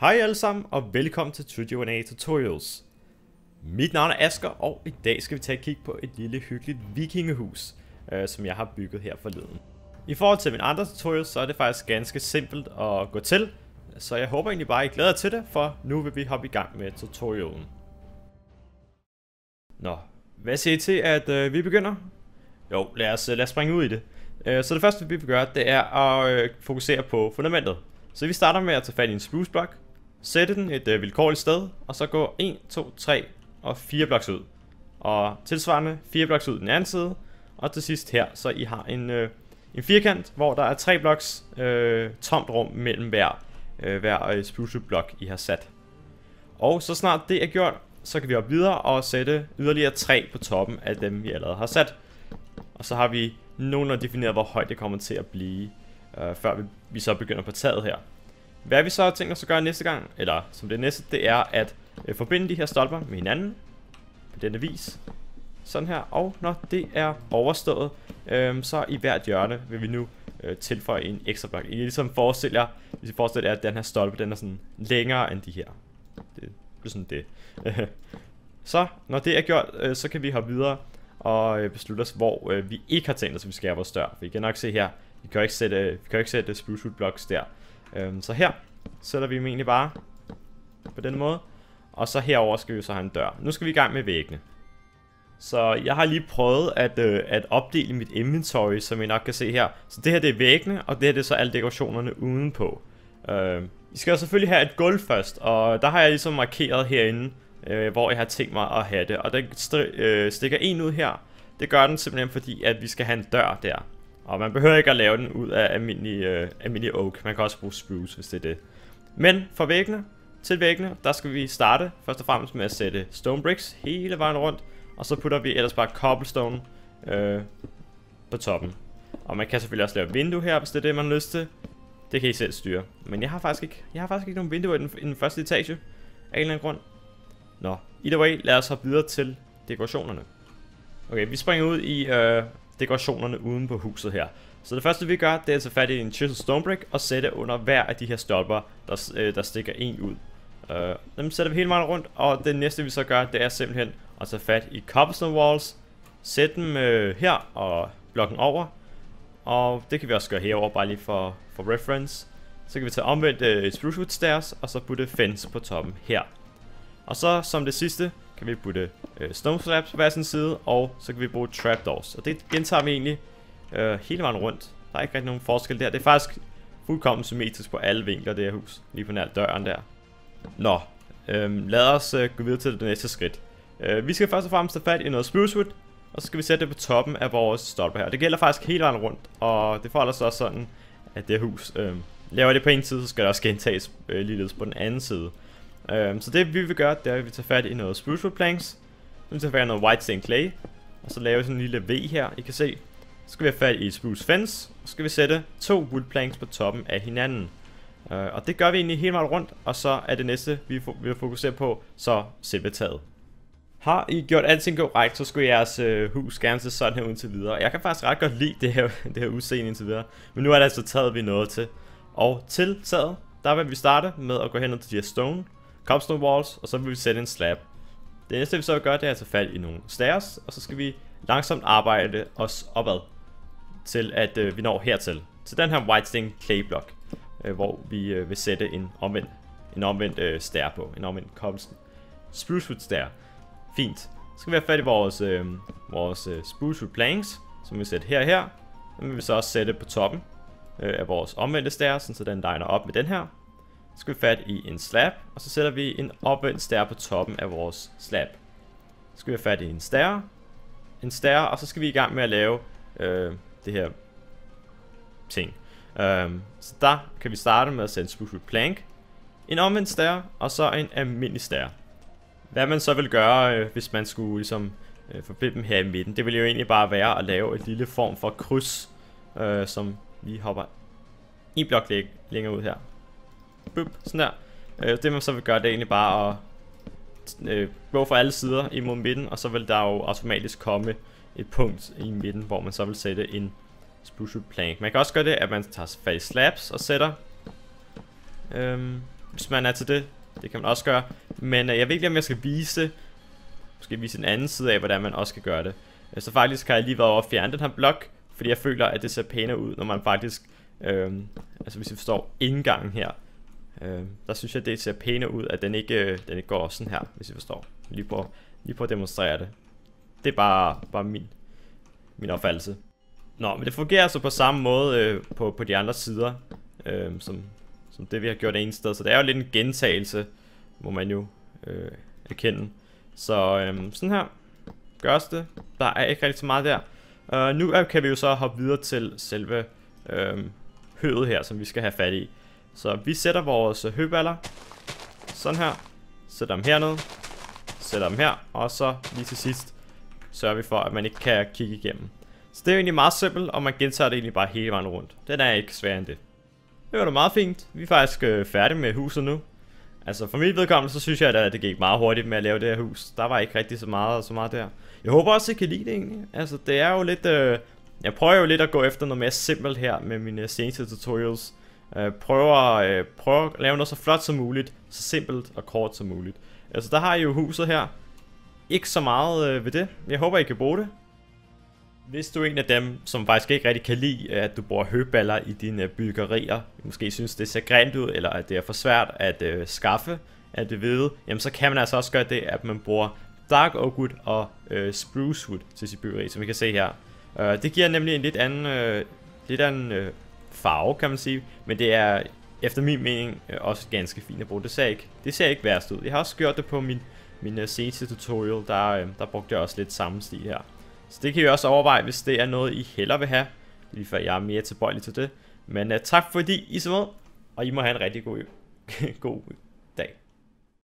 Hej alle sammen og velkommen til 2 Tutorials. Mit navn er Asker og i dag skal vi tage et kig på et lille hyggeligt vikingehus, øh, som jeg har bygget her forleden. I forhold til mine andre tutorials, så er det faktisk ganske simpelt at gå til, så jeg håber egentlig bare, at I glæder til det, for nu vil vi hoppe i gang med tutorialen. Nå, hvad siger I til, at øh, vi begynder? Jo, lad os, øh, lad os springe ud i det. Øh, så det første vi vil gøre, det er at øh, fokusere på fundamentet. Så vi starter med at tage fat i en spruce block, sætte den et øh, vilkårligt sted, og så gå 1, 2, 3 og 4 bloks ud. Og tilsvarende 4 bloks ud den anden side, og til sidst her, så I har en, øh, en firkant, hvor der er 3 bloks øh, tomt rum mellem hver, øh, hver øh, blok I har sat. Og så snart det er gjort, så kan vi op videre og sætte yderligere 3 på toppen af dem, vi allerede har sat. Og så har vi nogenlunde defineret, hvor højt det kommer til at blive, øh, før vi, vi så begynder på taget her. Hvad vi så har tænkt os at gøre næste gang, eller som det næste, det er at øh, forbinde de her stolper med hinanden på denne vis. Sådan her, og når det er overstået, øh, så i hvert hjørne vil vi nu øh, tilføje en ekstra blok. I ligesom forestiller jer, hvis I forestiller jer, at den her stolpe, den er sådan længere end de her. Det er sådan det. så, når det er gjort, øh, så kan vi hoppe videre og øh, beslutte os, hvor øh, vi ikke har tænkt os, at vi skal have vores dør. For I kan nok se her, vi kan jo ikke sætte, øh, vi kan jo ikke sætte spruce wood blocks der. Øhm, så her sætter vi dem egentlig bare på den måde. Og så herover skal vi så have en dør. Nu skal vi i gang med væggene. Så jeg har lige prøvet at, øh, at opdele mit inventory, som I nok kan se her. Så det her det er væggene, og det her det er så alle dekorationerne udenpå. Øh, I skal selvfølgelig have et gulv først, og der har jeg ligesom markeret herinde, øh, hvor jeg har tænkt mig at have det. Og den øh, stikker en ud her. Det gør den simpelthen fordi, at vi skal have en dør der. Og man behøver ikke at lave den ud af almindelig, øh, almindelig oak. Man kan også bruge spruce, hvis det er det. Men for væggene, til væggene, der skal vi starte først og fremmest med at sætte stone bricks hele vejen rundt. Og så putter vi ellers bare cobblestone øh, på toppen. Og man kan selvfølgelig også lave vindue her, hvis det er det, man har lyst til. Det kan I selv styre. Men jeg har faktisk ikke, jeg har faktisk ikke nogen vinduer i den, i den første etage. Af en eller anden grund. Nå, either way, lad os hoppe videre til dekorationerne. Okay, vi springer ud i øh, dekorationerne uden på huset her. Så det første vi gør, det er at tage fat i en chisel stone brick og sætte under hver af de her stolper, der, øh, der stikker en ud. Øh, dem sætter vi hele vejen rundt, og det næste vi så gør, det er simpelthen at tage fat i cobblestone walls, sætte dem øh, her og blokken over, og det kan vi også gøre herover bare lige for, for reference. Så kan vi tage omvendt øh, spruce wood stairs, og så putte fence på toppen her. Og så som det sidste, kan vi putte øh, stone slabs på hver sin side, og så kan vi bruge trapdoors. Og det gentager vi egentlig øh, hele vejen rundt. Der er ikke rigtig nogen forskel der. Det er faktisk fuldkommen symmetrisk på alle vinkler, det her hus. Lige på nær døren der. Nå, øh, lad os øh, gå videre til det næste skridt. Øh, vi skal først og fremmest have fat i noget spruce wood, og så skal vi sætte det på toppen af vores stolpe her. Det gælder faktisk hele vejen rundt, og det forholder sig også sådan, at det her hus øh, laver det på en side, så skal det også gentages øh, ligeledes på den anden side. Øh, så det vi vil gøre, det er at vi tager fat i noget spruce wood planks, så vi tager fat i noget white stained clay, og så laver vi sådan en lille V her, I kan se. Så skal vi have fat i spruce fence, og så skal vi sætte to wood planks på toppen af hinanden. Uh, og det gør vi egentlig hele vejen rundt, og så er det næste, vi vil fokusere på, så selve taget. Har I gjort alting korrekt, så skulle jeres øh, hus gerne se sådan her indtil videre. Jeg kan faktisk ret godt lide det her, det her udseende indtil videre. Men nu er det altså taget, vi noget til. Og til taget, der vil vi starte med at gå hen til de her stone, cobstone walls, og så vil vi sætte en slab. Det næste vi så vil gøre, det er at tage fat i nogle stairs, og så skal vi langsomt arbejde os opad til at øh, vi når hertil. Til den her white stain clay block, øh, hvor vi øh, vil sætte en omvendt, en omvendt øh, stair på, en omvendt cobblestone. Sprucewood stair. Fint. Så skal vi have fat i vores, øh, vores øh, sprucewood planks, som vi sætter her og her. Den vil vi så også sætte på toppen øh, af vores omvendte stair, så den liner op med den her. Så skal vi fat i en slab, og så sætter vi en opvendt stær på toppen af vores slab. Så skal vi have fat i en stær, en stær, og så skal vi i gang med at lave øh, det her ting. Um, så der kan vi starte med at sætte en plank, en omvendt stær, og så en almindelig stær. Hvad man så vil gøre, øh, hvis man skulle ligesom øh, forbinde dem her i midten, det vil jo egentlig bare være at lave et lille form for kryds, øh, som vi hopper en blok læ længere ud her. Bup, sådan der. Øh, det man så vil gøre, det er egentlig bare at øh, gå fra alle sider imod midten, og så vil der jo automatisk komme et punkt i midten, hvor man så vil sætte en special plank. Man kan også gøre det, at man tager fat i slabs og sætter. Øhm, hvis man er til det. Det kan man også gøre. Men øh, jeg ved ikke, om jeg skal vise, måske vise en anden side af, hvordan man også kan gøre det. Øh, så faktisk har jeg lige været over at fjerne den her blok, fordi jeg føler, at det ser pænere ud, når man faktisk, øh, altså hvis vi forstår indgangen her, øh, der synes jeg, det ser pænere ud, at den ikke, øh, den ikke går sådan her, hvis I forstår. Lige på, lige på at demonstrere det. Det er bare, bare min, min opfattelse. Nå, men det fungerer altså på samme måde øh, på, på de andre sider, øh, som, som det vi har gjort en sted. Så det er jo lidt en gentagelse, må man jo øh, erkende. Så øh, sådan her gørs det. Der er ikke rigtig så meget der. Uh, nu kan vi jo så hoppe videre til selve øh, høet her, som vi skal have fat i. Så vi sætter vores høballer sådan her. Sætter dem hernede. Sætter dem her. Og så lige til sidst sørger vi for, at man ikke kan kigge igennem. Så det er jo egentlig meget simpelt, og man gentager det egentlig bare hele vejen rundt. Den er ikke sværere end det. Det var da meget fint. Vi er faktisk øh, færdige med huset nu. Altså for mit vedkommende, så synes jeg, at det gik meget hurtigt med at lave det her hus. Der var ikke rigtig så meget, så meget der. Jeg håber også, at I kan lide det egentlig. Altså det er jo lidt... Øh, jeg prøver jo lidt at gå efter noget mere simpelt her med mine seneste tutorials. Øh, prøver, øh, prøver at lave noget så flot som muligt, så simpelt og kort som muligt. Altså der har I jo huset her. Ikke så meget øh, ved det. Jeg håber, I kan bruge det. Hvis du er en af dem, som faktisk ikke rigtig kan lide, at du bruger høballer i dine øh, byggerier, måske synes det ser grimt ud, eller at det er for svært at øh, skaffe af det hvide, jamen så kan man altså også gøre det, at man bruger Dark oak wood og øh, Sprucewood til sit byggeri, som vi kan se her. Øh, det giver nemlig en lidt anden, øh, lidt anden øh, farve, kan man sige, men det er efter min mening øh, også ganske fint at bruge. Det ser ikke, det ser ikke værst ud. Jeg har også gjort det på min, min øh, uh, seneste tutorial, der, uh, der brugte jeg også lidt samme stil her. Så det kan I også overveje, hvis det er noget, I hellere vil have. Lige før jeg er mere tilbøjelig til det. Men uh, tak fordi I så med, og I må have en rigtig god, god